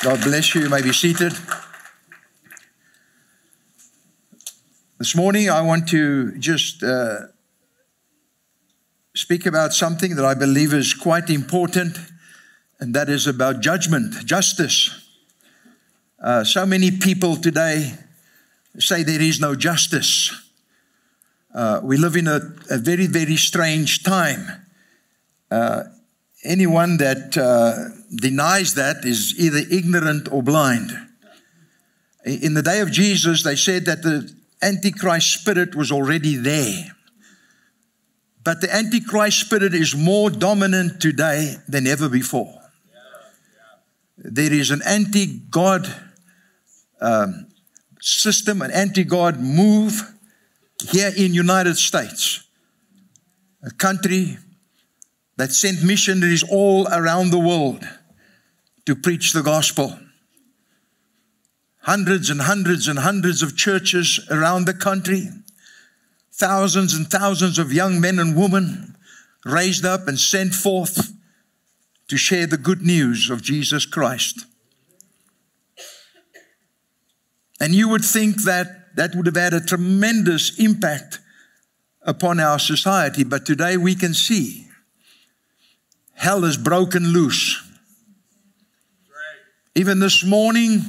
God bless you. You may be seated. This morning, I want to just uh, speak about something that I believe is quite important, and that is about judgment, justice. Uh, so many people today say there is no justice. Uh, we live in a, a, very, very strange time. Uh, anyone that uh, denies that is either ignorant or blind. In the day of Jesus, they said that the Antichrist spirit was already there. But the Antichrist spirit is more dominant today than ever before. There is an anti God um, system, an anti God move here in United States, a country that sent missionaries all around the world to preach the gospel. Hundreds and hundreds and hundreds of churches around the country, thousands and thousands of young men and women raised up and sent forth to share the good news of Jesus Christ. And you would think that that would have had a tremendous impact upon our society, but today we can see hell is broken loose. Even this morning,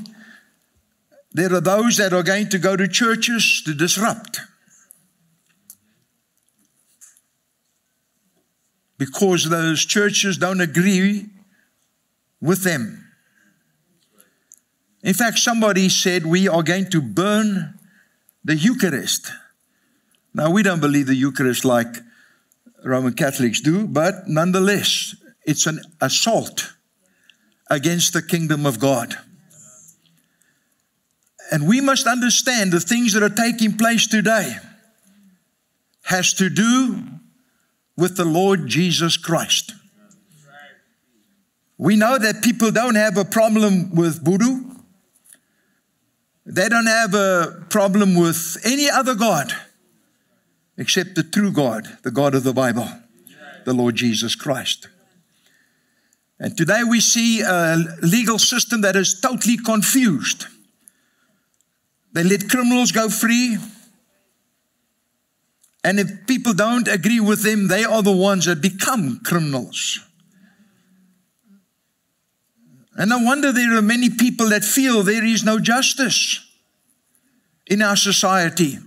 there are those that are going to go to churches to disrupt. Because those churches don't agree with them. In fact, somebody said we are going to burn the Eucharist. Now, we don't believe the Eucharist like Roman Catholics do, but nonetheless, it's an assault against the kingdom of God. And we must understand the things that are taking place today has to do with the Lord Jesus Christ. We know that people don't have a problem with voodoo. They don't have a problem with any other God except the true God, the God of the Bible, the Lord Jesus Christ. And today we see a legal system that is totally confused. They let criminals go free. And if people don't agree with them, they are the ones that become criminals. And no wonder there are many people that feel there is no justice in our society.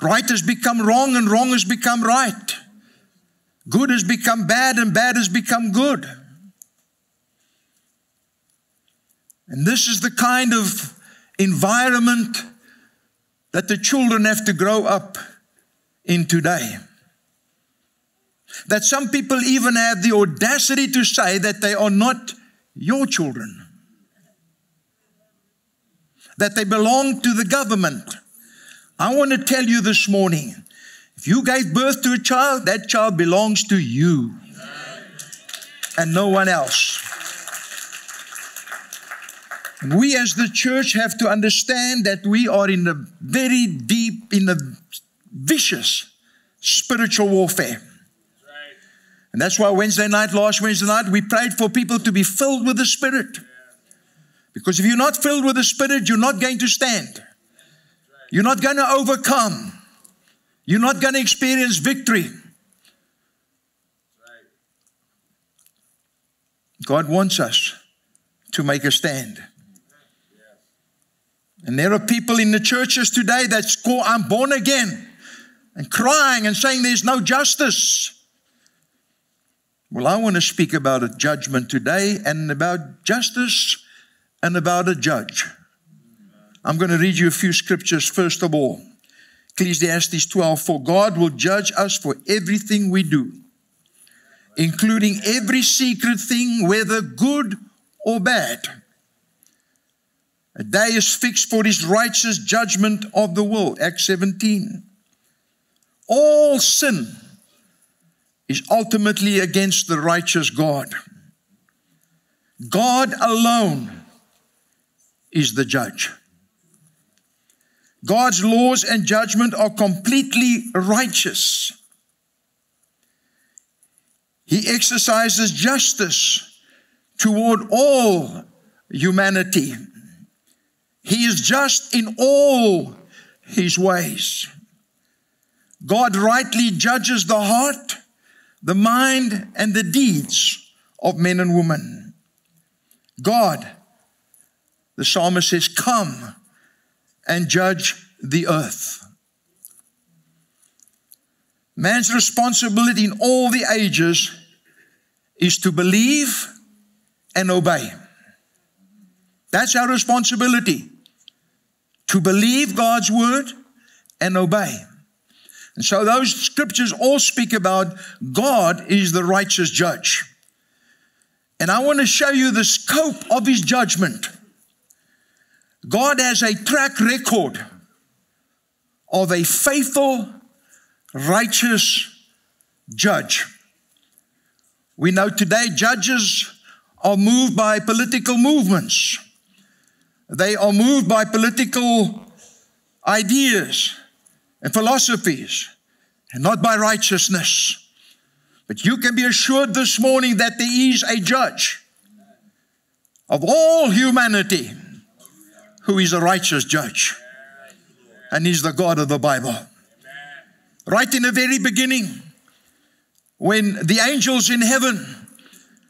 Right has become wrong and wrong has become right. Good has become bad and bad has become good. And this is the kind of environment that the children have to grow up in today. That some people even have the audacity to say that they are not your children, that they belong to the government. I want to tell you this morning if you gave birth to a child, that child belongs to you and no one else. We as the church have to understand that we are in a very deep, in a vicious spiritual warfare. And that's why Wednesday night, last Wednesday night, we prayed for people to be filled with the Spirit. Because if you're not filled with the Spirit, you're not going to stand. You're not going to overcome. You're not going to experience victory. God wants us to make a stand. And there are people in the churches today that score, I'm born again, and crying and saying there's no justice. Well, I want to speak about a judgment today and about justice and about a judge. I'm going to read you a few scriptures first of all. Ecclesiastes 12 For God will judge us for everything we do, including every secret thing, whether good or bad. A day is fixed for his righteous judgment of the world. Acts 17. All sin is ultimately against the righteous God. God alone is the judge. God's laws and judgment are completely righteous. He exercises justice toward all humanity. He is just in all his ways. God rightly judges the heart, the mind, and the deeds of men and women. God, the psalmist says, Come and judge the earth. Man's responsibility in all the ages is to believe and obey. That's our responsibility to believe God's word and obey. And so those scriptures all speak about God is the righteous judge. And I want to show you the scope of his judgment. God has a track record of a faithful, righteous judge. We know today judges are moved by political movements. They are moved by political ideas and philosophies and not by righteousness. But you can be assured this morning that there is a judge of all humanity who is a righteous judge. And he's the God of the Bible. Right in the very beginning, when the angels in heaven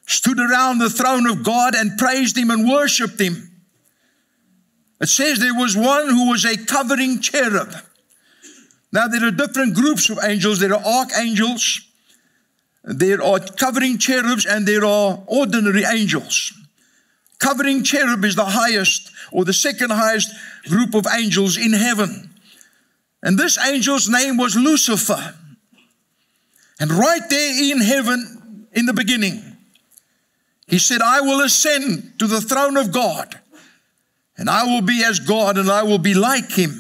stood around the throne of God and praised him and worshiped him, it says there was one who was a covering cherub. Now, there are different groups of angels. There are archangels, there are covering cherubs, and there are ordinary angels. Covering cherub is the highest or the second highest group of angels in heaven. And this angel's name was Lucifer. And right there in heaven, in the beginning, he said, I will ascend to the throne of God, and I will be as God, and I will be like him.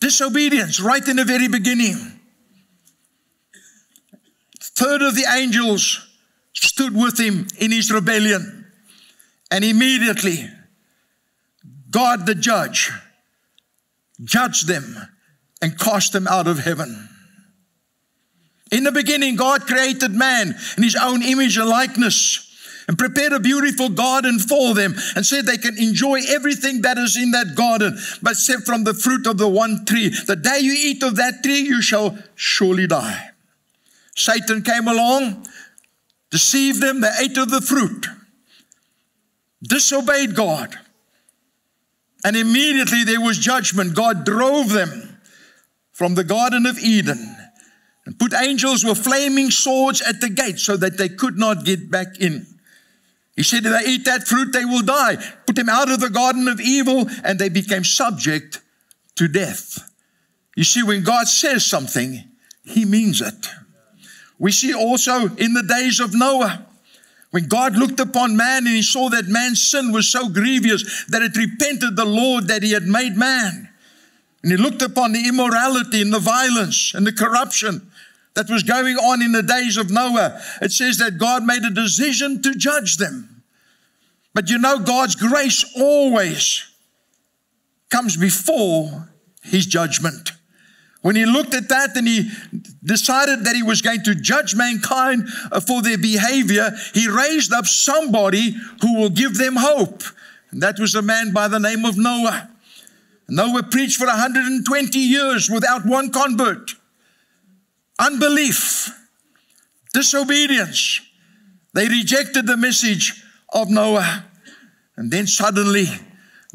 Disobedience right in the very beginning. Third of the angels stood with him in his rebellion. And immediately, God the judge judged them and cast them out of heaven. In the beginning, God created man in his own image and likeness and prepared a beautiful garden for them and said they can enjoy everything that is in that garden, but except from the fruit of the one tree. The day you eat of that tree, you shall surely die. Satan came along, deceived them, they ate of the fruit, disobeyed God. And immediately there was judgment. God drove them from the Garden of Eden and put angels with flaming swords at the gate so that they could not get back in. He said, if they eat that fruit, they will die. Put them out of the garden of Eden, and they became subject to death. You see, when God says something, He means it. We see also in the days of Noah, when God looked upon man and He saw that man's sin was so grievous that it repented the Lord that He had made man. And He looked upon the immorality and the violence and the corruption that was going on in the days of Noah, it says that God made a decision to judge them. But you know, God's grace always comes before his judgment. When he looked at that and he decided that he was going to judge mankind uh, for their behavior, he raised up somebody who will give them hope. And that was a man by the name of Noah. Noah preached for 120 years without one convert unbelief, disobedience. They rejected the message of Noah. And then suddenly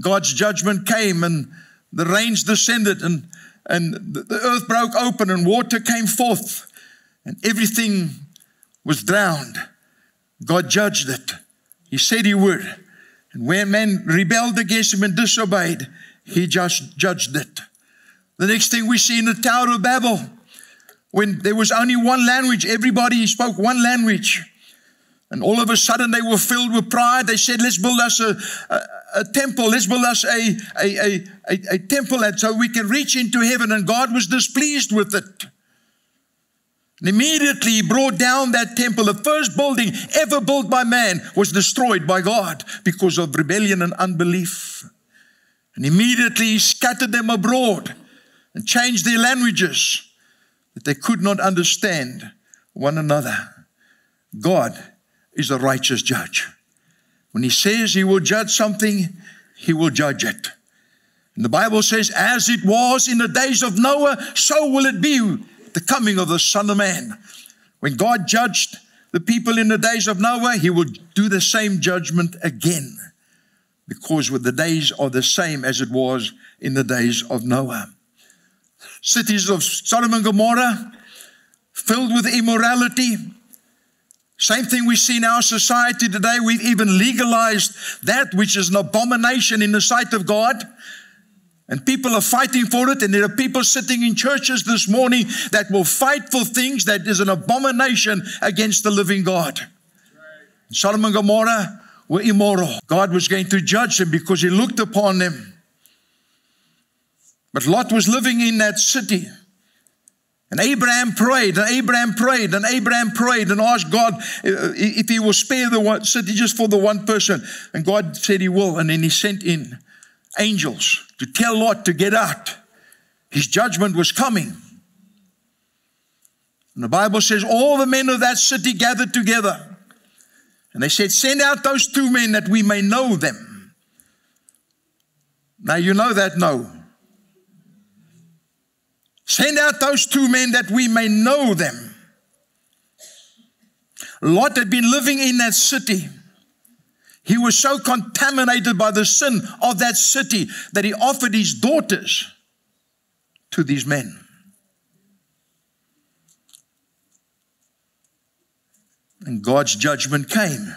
God's judgment came and the rains descended and, and the earth broke open and water came forth and everything was drowned. God judged it. He said he would. And when men rebelled against him and disobeyed, he just judged it. The next thing we see in the Tower of Babel, when there was only one language, everybody spoke one language. And all of a sudden they were filled with pride. They said, let's build us a, a, a temple. Let's build us a, a, a, a temple and so we can reach into heaven. And God was displeased with it. And immediately he brought down that temple. The first building ever built by man was destroyed by God because of rebellion and unbelief. And immediately he scattered them abroad and changed their languages that they could not understand one another. God is a righteous judge. When he says he will judge something, he will judge it. And the Bible says, as it was in the days of Noah, so will it be the coming of the Son of Man. When God judged the people in the days of Noah, he will do the same judgment again because with the days are the same as it was in the days of Noah. Cities of Sodom and Gomorrah filled with immorality. Same thing we see in our society today. We've even legalized that which is an abomination in the sight of God. And people are fighting for it. And there are people sitting in churches this morning that will fight for things that is an abomination against the living God. Sodom and Gomorrah were immoral. God was going to judge them because He looked upon them. But Lot was living in that city. And Abraham prayed, and Abraham prayed, and Abraham prayed and asked God uh, uh, if he will spare the one city just for the one person. And God said he will. And then he sent in angels to tell Lot to get out. His judgment was coming. And the Bible says all the men of that city gathered together. And they said, Send out those two men that we may know them. Now you know that no. Send out those two men that we may know them. Lot had been living in that city. He was so contaminated by the sin of that city that he offered his daughters to these men. And God's judgment came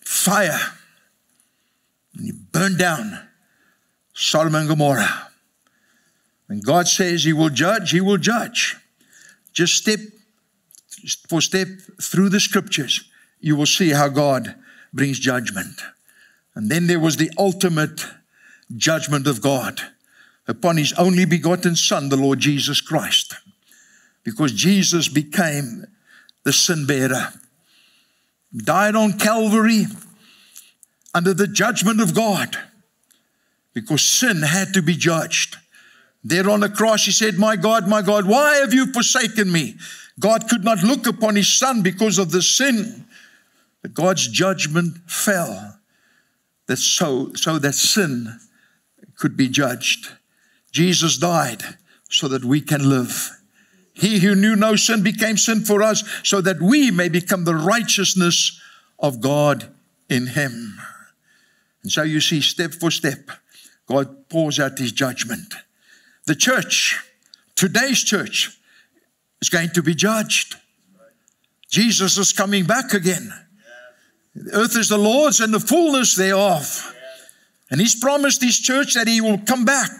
fire. And he burned down Sodom and Gomorrah. When God says he will judge, he will judge. Just step for step through the scriptures you will see how God brings judgment. And then there was the ultimate judgment of God upon his only begotten Son, the Lord Jesus Christ. Because Jesus became the sin bearer, died on Calvary under the judgment of God, because sin had to be judged. There on the cross, he said, My God, my God, why have you forsaken me? God could not look upon his son because of the sin but God's judgment fell that so, so that sin could be judged. Jesus died so that we can live. He who knew no sin became sin for us so that we may become the righteousness of God in him. And so you see, step for step, God pours out his judgment. The church, today's church, is going to be judged. Jesus is coming back again. The earth is the Lord's and the fullness thereof. And He's promised His church that He will come back.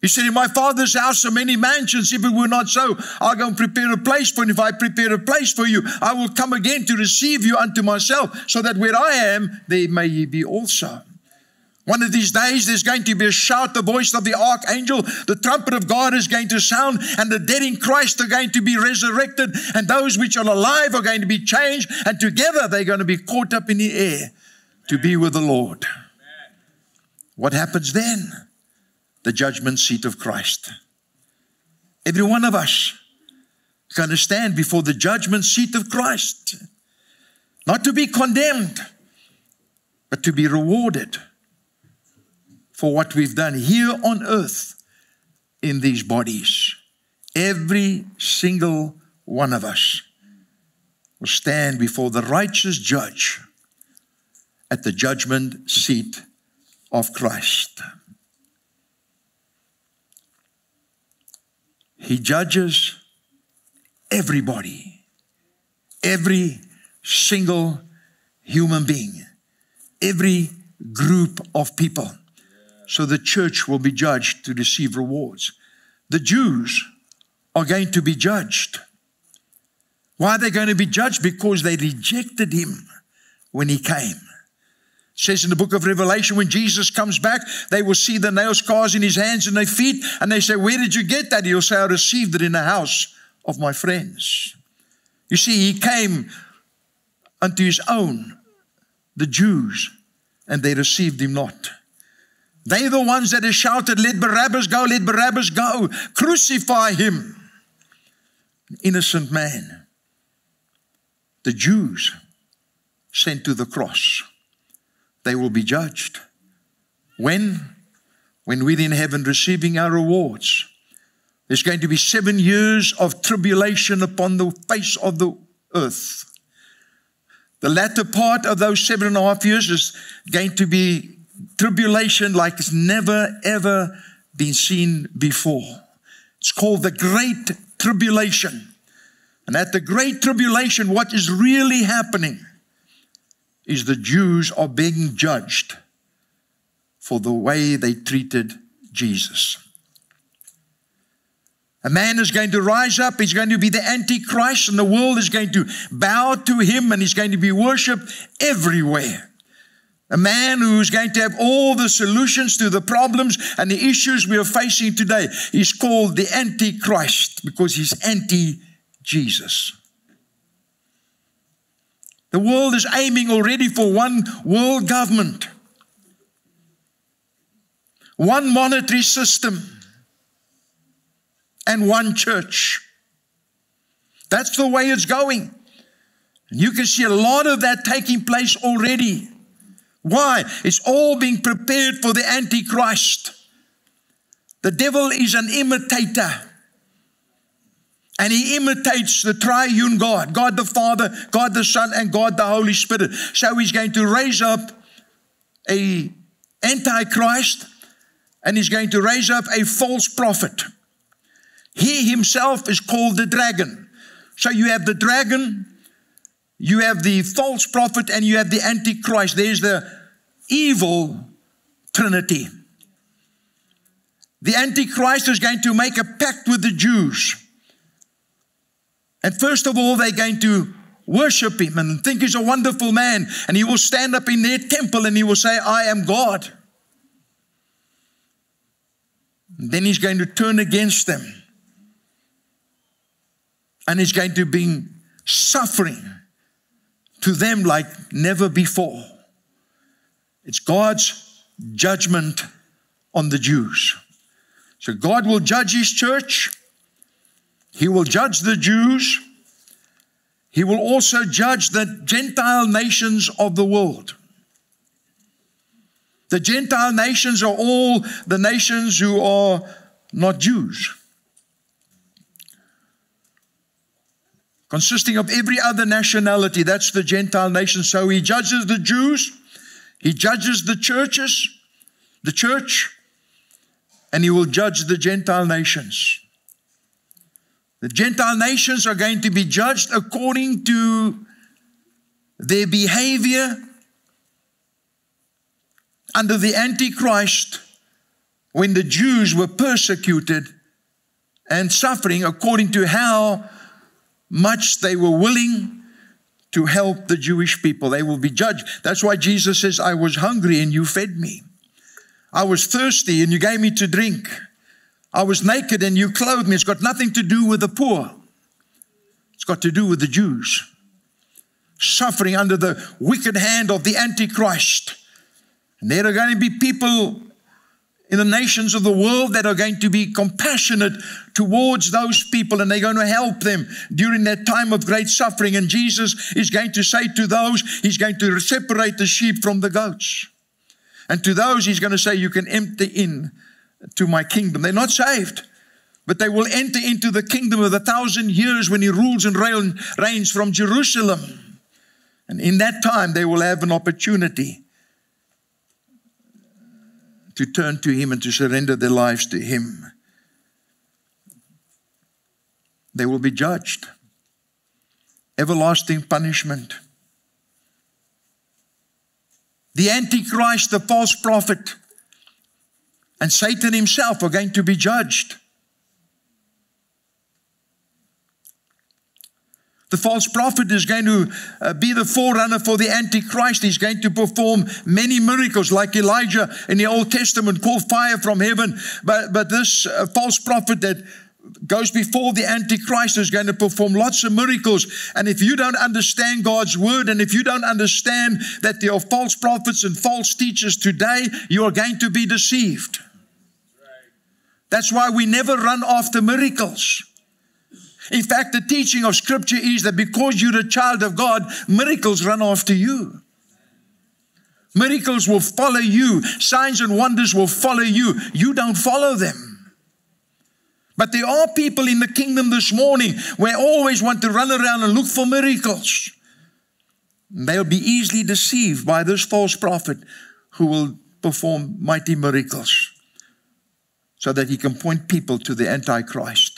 He said, In my Father's house are many mansions. If it were not so, I'll go and prepare a place for you. If I prepare a place for you, I will come again to receive you unto myself, so that where I am, there may ye be also. One of these days, there's going to be a shout, the voice of the archangel. The trumpet of God is going to sound, and the dead in Christ are going to be resurrected, and those which are alive are going to be changed, and together they're going to be caught up in the air to be with the Lord. What happens then? The judgment seat of Christ. Every one of us is going to stand before the judgment seat of Christ, not to be condemned, but to be rewarded for what we've done here on earth in these bodies. Every single one of us will stand before the righteous judge at the judgment seat of Christ. He judges everybody, every single human being, every group of people. So the church will be judged to receive rewards. The Jews are going to be judged. Why are they going to be judged? Because they rejected him when he came. It says in the book of Revelation, when Jesus comes back, they will see the nail scars in his hands and their feet, and they say, Where did you get that? He'll say, I received it in the house of my friends. You see, he came unto his own, the Jews, and they received him not. They're the ones that have shouted, Let Barabbas go, let Barabbas go, crucify him. An innocent man. the Jews sent to the cross. They will be judged. When? When we're in heaven receiving our rewards. There's going to be seven years of tribulation upon the face of the earth. The latter part of those seven and a half years is going to be tribulation like it's never, ever been seen before. It's called the Great Tribulation. And at the Great Tribulation, what is really happening is the Jews are being judged for the way they treated Jesus. A man is going to rise up, he's going to be the Antichrist, and the world is going to bow to him and he's going to be worshiped everywhere. A man who's going to have all the solutions to the problems and the issues we are facing today. He's called the Antichrist because he's anti Jesus. The world is aiming already for one world government, one monetary system, and one church. That's the way it's going. And you can see a lot of that taking place already. Why? It's all being prepared for the Antichrist. The devil is an imitator. And he imitates the triune God, God the Father, God the Son, and God the Holy Spirit. So he's going to raise up a antichrist and he's going to raise up a false prophet. He himself is called the dragon. So you have the dragon, you have the false prophet, and you have the antichrist. There's the evil trinity. The antichrist is going to make a pact with the Jews. And first of all, they're going to worship him and think he's a wonderful man. And he will stand up in their temple and he will say, I am God. And then he's going to turn against them. And he's going to bring suffering to them like never before. It's God's judgment on the Jews. So God will judge his church. He will judge the Jews. He will also judge the Gentile nations of the world. The Gentile nations are all the nations who are not Jews. Consisting of every other nationality, that's the Gentile nation. So he judges the Jews he judges the churches, the church, and he will judge the Gentile nations. The Gentile nations are going to be judged according to their behavior under the Antichrist when the Jews were persecuted and suffering according to how much they were willing to help the Jewish people. They will be judged. That's why Jesus says, I was hungry and you fed me. I was thirsty and you gave me to drink. I was naked and you clothed me. It's got nothing to do with the poor, it's got to do with the Jews suffering under the wicked hand of the Antichrist. And there are going to be people in the nations of the world that are going to be compassionate towards those people and they're going to help them during that time of great suffering. And Jesus is going to say to those, He's going to separate the sheep from the goats. And to those, He's going to say, You can enter in to my kingdom. They're not saved. But they will enter into the kingdom of the thousand years when he rules and reigns from Jerusalem. And in that time, they will have an opportunity to turn to Him and to surrender their lives to Him. They will be judged. Everlasting punishment. The Antichrist, the false prophet, and Satan himself are going to be judged. The false prophet is going to uh, be the forerunner for the Antichrist. He's going to perform many miracles, like Elijah in the Old Testament, called fire from heaven. But, but this uh, false prophet that goes before the Antichrist is going to perform lots of miracles. And if you don't understand God's word, and if you don't understand that there are false prophets and false teachers today, you are going to be deceived. That's why we never run after miracles. In fact, the teaching of Scripture is that because you're a child of God, miracles run after you. Miracles will follow you, signs and wonders will follow you. You don't follow them. But there are people in the kingdom this morning where always want to run around and look for miracles. They'll be easily deceived by this false prophet who will perform mighty miracles so that he can point people to the Antichrist.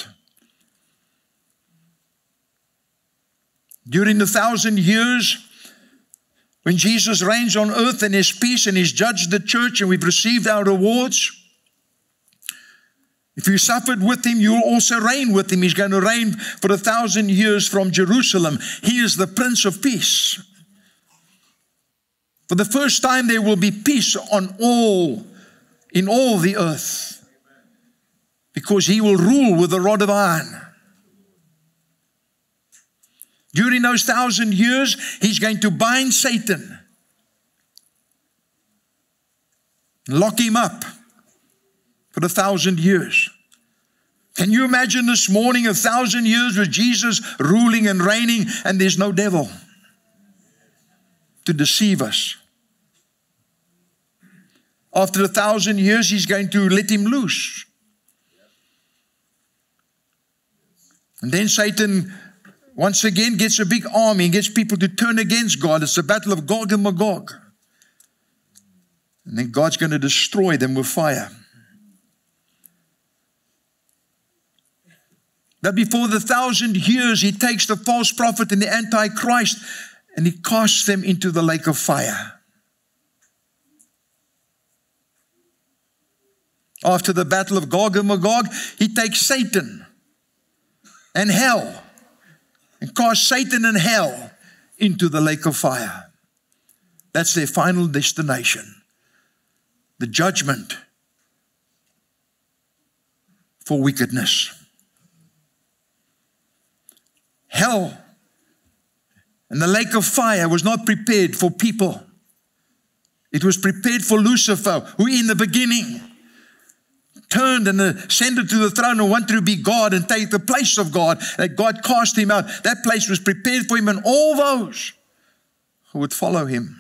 During the thousand years, when Jesus reigns on earth in his peace and he's judged the church and we've received our rewards, if you suffered with him, you will also reign with him. He's going to reign for a thousand years from Jerusalem. He is the Prince of Peace. For the first time, there will be peace on all, in all the earth, because he will rule with a rod of iron. During those thousand years, he's going to bind Satan, lock him up for a thousand years. Can you imagine this morning, a thousand years with Jesus ruling and reigning, and there's no devil to deceive us? After a thousand years, he's going to let him loose. And then Satan once again gets a big army and gets people to turn against God. It's the battle of Gog and Magog. And then God's going to destroy them with fire. That before the thousand years, he takes the false prophet and the antichrist and he casts them into the lake of fire. After the battle of Gog and Magog, he takes Satan and hell and cast Satan and hell into the lake of fire. That's their final destination. The judgment for wickedness. Hell and the lake of fire was not prepared for people. It was prepared for Lucifer, who in the beginning turned and ascended to the throne and wanted to be God and take the place of God, that God cast him out. That place was prepared for him and all those who would follow him.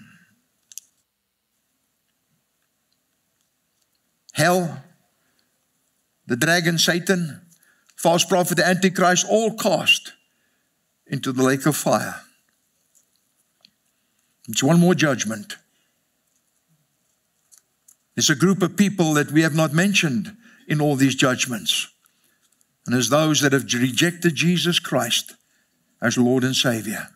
Hell, the dragon, Satan, false prophet, the Antichrist, all cast into the lake of fire. It's one more judgment. There's a group of people that we have not mentioned in all these judgments. And as those that have rejected Jesus Christ as Lord and Savior.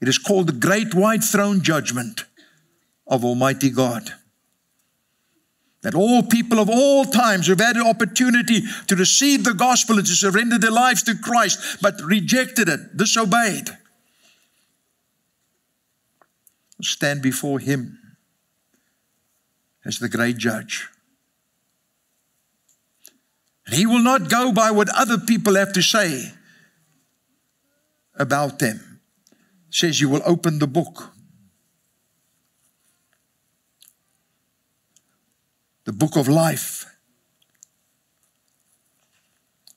It is called the Great White Throne Judgment of Almighty God. That all people of all times who've had an opportunity to receive the gospel and to surrender their lives to Christ, but rejected it, disobeyed, stand before Him as the great judge. And he will not go by what other people have to say about them. says you will open the book. The book of life.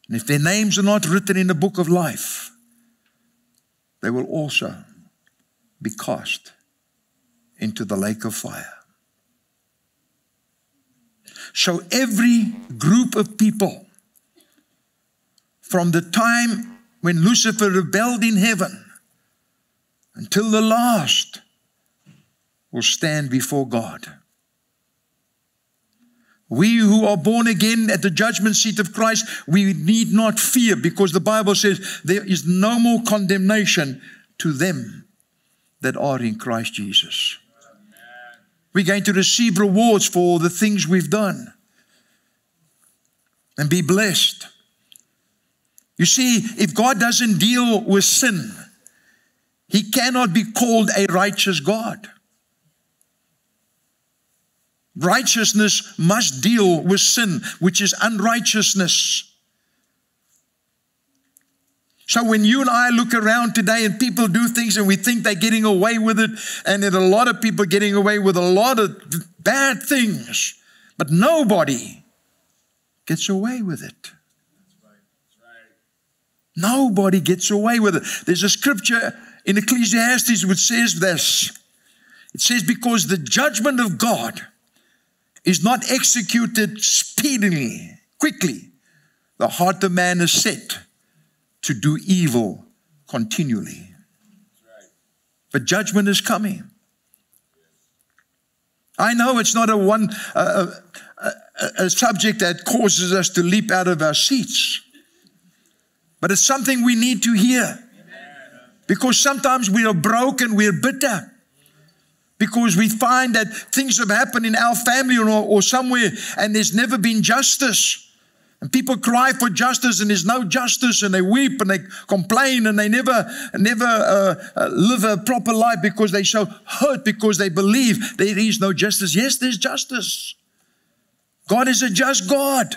And if their names are not written in the book of life, they will also be cast into the lake of fire. So every group of people, from the time when Lucifer rebelled in heaven until the last, will stand before God. We who are born again at the judgment seat of Christ, we need not fear because the Bible says there is no more condemnation to them that are in Christ Jesus. We're going to receive rewards for the things we've done and be blessed. You see, if God doesn't deal with sin, he cannot be called a righteous God. Righteousness must deal with sin, which is unrighteousness. So when you and I look around today and people do things and we think they're getting away with it, and are a lot of people getting away with a lot of bad things, but nobody gets away with it. Nobody gets away with it. There's a scripture in Ecclesiastes which says this it says, Because the judgment of God is not executed speedily, quickly, the heart of man is set to do evil continually. But judgment is coming. I know it's not a one a, a, a subject that causes us to leap out of our seats, but it's something we need to hear. Because sometimes we are broken, we're bitter. Because we find that things have happened in our family or, or somewhere and there's never been justice. And people cry for justice, and there's no justice, and they weep and they complain, and they never, never uh, uh, live a proper life because they so hurt because they believe there is no justice. Yes, there's justice. God is a just God.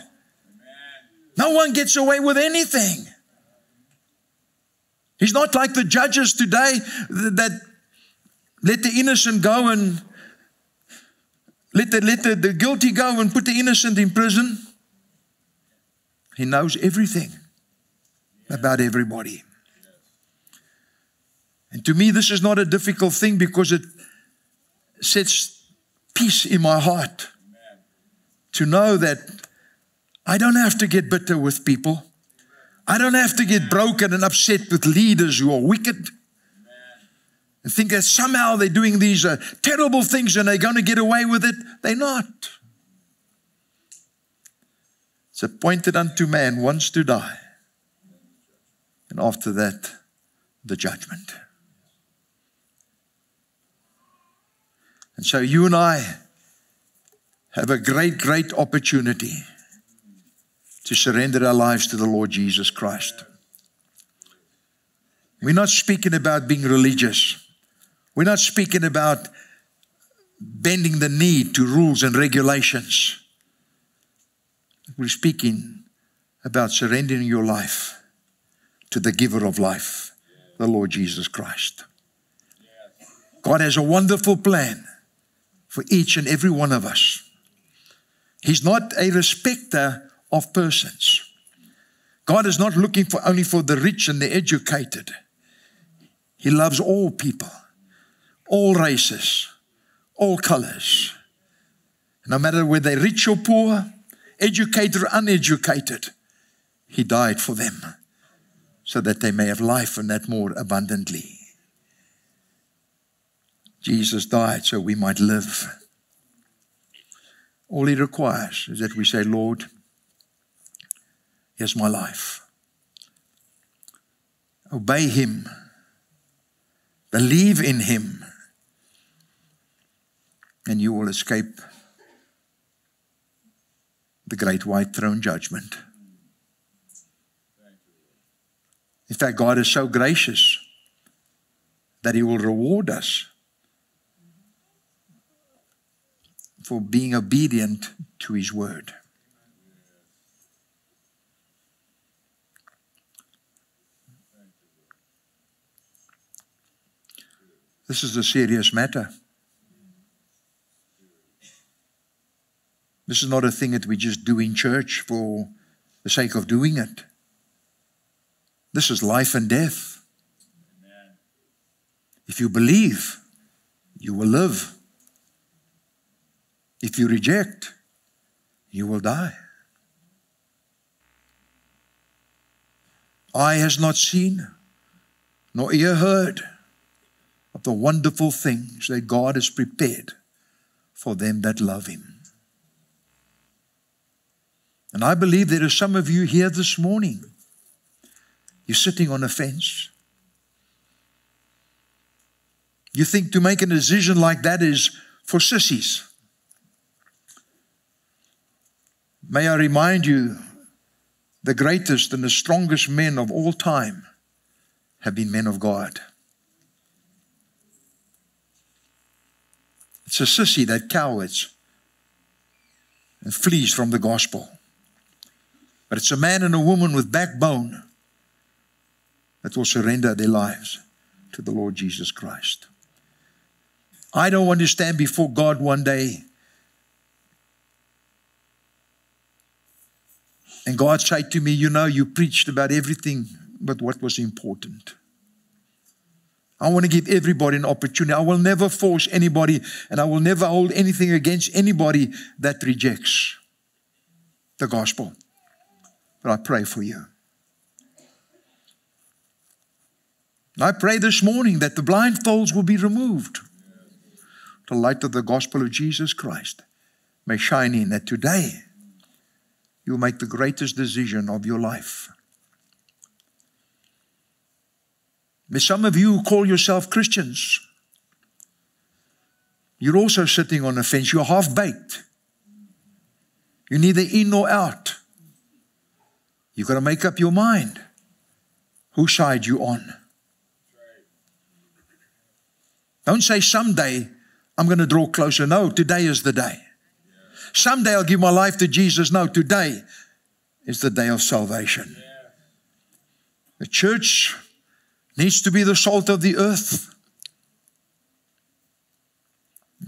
No one gets away with anything. He's not like the judges today that let the innocent go and let the, let the, the guilty go and put the innocent in prison. He knows everything about everybody. And to me, this is not a difficult thing because it sets peace in my heart to know that I don't have to get bitter with people. I don't have to get broken and upset with leaders who are wicked and think that somehow they're doing these uh, terrible things and they're going to get away with it. They're not. It's appointed unto man once to die, and after that, the judgment. And so you and I have a great, great opportunity to surrender our lives to the Lord Jesus Christ. We're not speaking about being religious. We're not speaking about bending the knee to rules and regulations. We're speaking about surrendering your life to the giver of life, the Lord Jesus Christ. God has a wonderful plan for each and every one of us. He's not a respecter of persons. God is not looking for only for the rich and the educated. He loves all people, all races, all colors. No matter whether they're rich or poor, educated or uneducated, He died for them so that they may have life and that more abundantly. Jesus died so we might live. All He requires is that we say, Lord, here's my life. Obey Him, believe in Him, and you will escape the great white throne judgment. In fact, God is so gracious that He will reward us for being obedient to His word. This is a serious matter. This is not a thing that we just do in church for the sake of doing it. This is life and death. Amen. If you believe, you will live. If you reject, you will die. Eye has not seen, nor ear heard of the wonderful things that God has prepared for them that love Him. And I believe there are some of you here this morning. You're sitting on a fence. You think to make a decision like that is for sissies. May I remind you the greatest and the strongest men of all time have been men of God. It's a sissy that cowers and flees from the gospel. But it's a man and a woman with backbone that will surrender their lives to the Lord Jesus Christ. I don't want to stand before God one day and God say to me, You know, you preached about everything but what was important. I want to give everybody an opportunity. I will never force anybody, and I will never hold anything against anybody that rejects the gospel. But I pray for you. I pray this morning that the blindfolds will be removed. The light of the gospel of Jesus Christ may shine in that today you'll make the greatest decision of your life. May some of you call yourself Christians. You're also sitting on a fence. You're half baked. You're neither in nor out. You've got to make up your mind. Whose side you on? Don't say someday I'm going to draw closer. No, today is the day. Someday I'll give my life to Jesus. No, today is the day of salvation. The church needs to be the salt of the earth.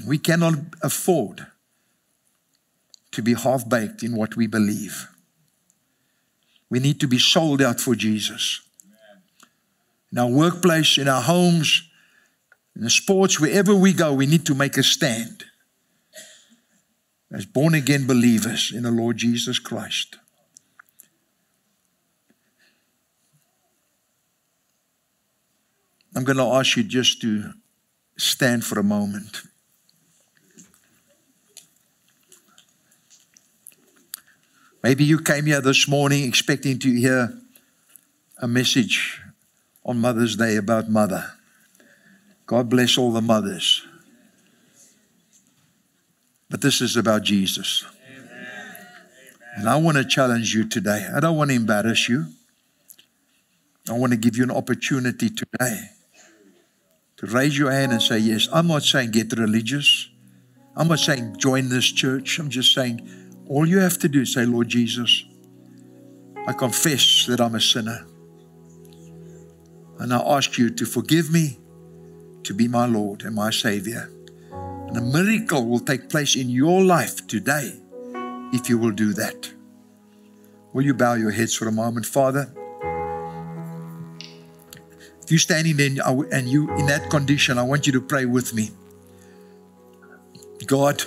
We cannot afford to be half baked in what we believe. We need to be sold out for Jesus. In our workplace, in our homes, in the sports, wherever we go, we need to make a stand as born again believers in the Lord Jesus Christ. I'm going to ask you just to stand for a moment. Maybe you came here this morning expecting to hear a message on Mother's Day about mother. God bless all the mothers. But this is about Jesus. And I want to challenge you today. I don't want to embarrass you. I want to give you an opportunity today to raise your hand and say, Yes, I'm not saying get religious. I'm not saying join this church. I'm just saying all you have to do is say, Lord Jesus, I confess that I'm a sinner. And I ask you to forgive me, to be my Lord and my Savior. And a miracle will take place in your life today if you will do that. Will you bow your heads for a moment, Father? If you're standing there and you in that condition, I want you to pray with me. God,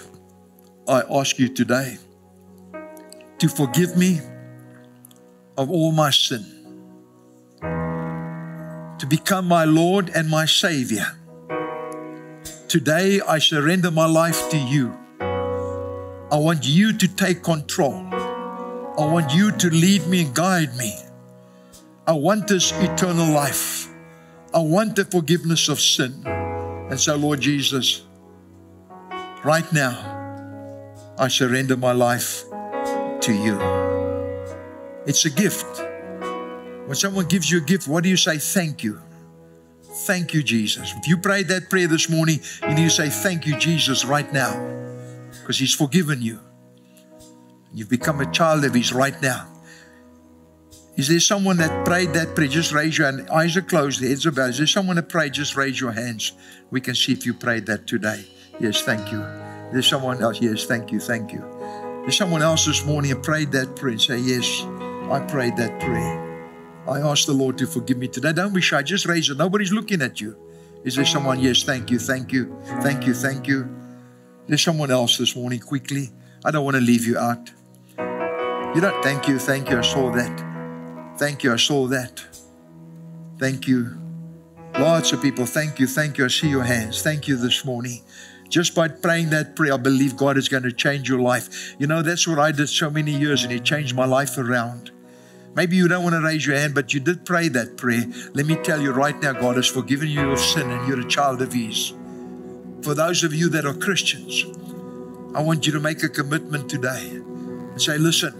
I ask you today to forgive me of all my sin, to become my Lord and my Savior. Today I surrender my life to you. I want you to take control. I want you to lead me and guide me. I want this eternal life. I want the forgiveness of sin. And so, Lord Jesus, right now, I surrender my life to you. It's a gift. When someone gives you a gift, what do you say? Thank you. Thank you, Jesus. If you prayed that prayer this morning, you need to say, Thank you, Jesus, right now, because He's forgiven you. You've become a child of His right now. Is there someone that prayed that prayer? Just raise your hand. Eyes are closed, heads are bowed. Is there someone that prayed? Just raise your hands. We can see if you prayed that today. Yes, thank you. There's someone else. Yes, thank you, thank you. There's someone else this morning who prayed that prayer say, Yes, I prayed that prayer. I ask the Lord to forgive me today. Don't be shy. Just raise it. Nobody's looking at you. Is there someone? Yes, thank you, thank you, thank you, thank you. There's someone else this morning, quickly. I don't want to leave you out. You don't, thank you, thank you. I saw that. Thank you. I saw that. Thank you. Lots of people, thank you, thank you. I see your hands. Thank you this morning. Just by praying that prayer, I believe God is going to change your life. You know, that's what I did so many years, and He changed my life around. Maybe you don't want to raise your hand, but you did pray that prayer. Let me tell you right now, God has forgiven you of sin, and you're a child of His. For those of you that are Christians, I want you to make a commitment today and say, listen,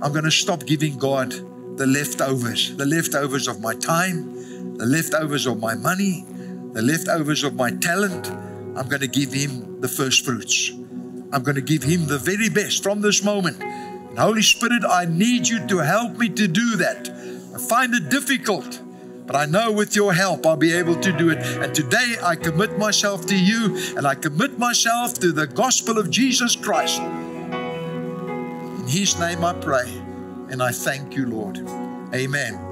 I'm going to stop giving God the leftovers, the leftovers of my time, the leftovers of my money, the leftovers of my talent. I'm going to give Him the first fruits. I'm going to give Him the very best from this moment. And Holy Spirit, I need you to help me to do that. I find it difficult, but I know with your help I'll be able to do it. And today I commit myself to you and I commit myself to the gospel of Jesus Christ. In His name I pray. And I thank you, Lord. Amen.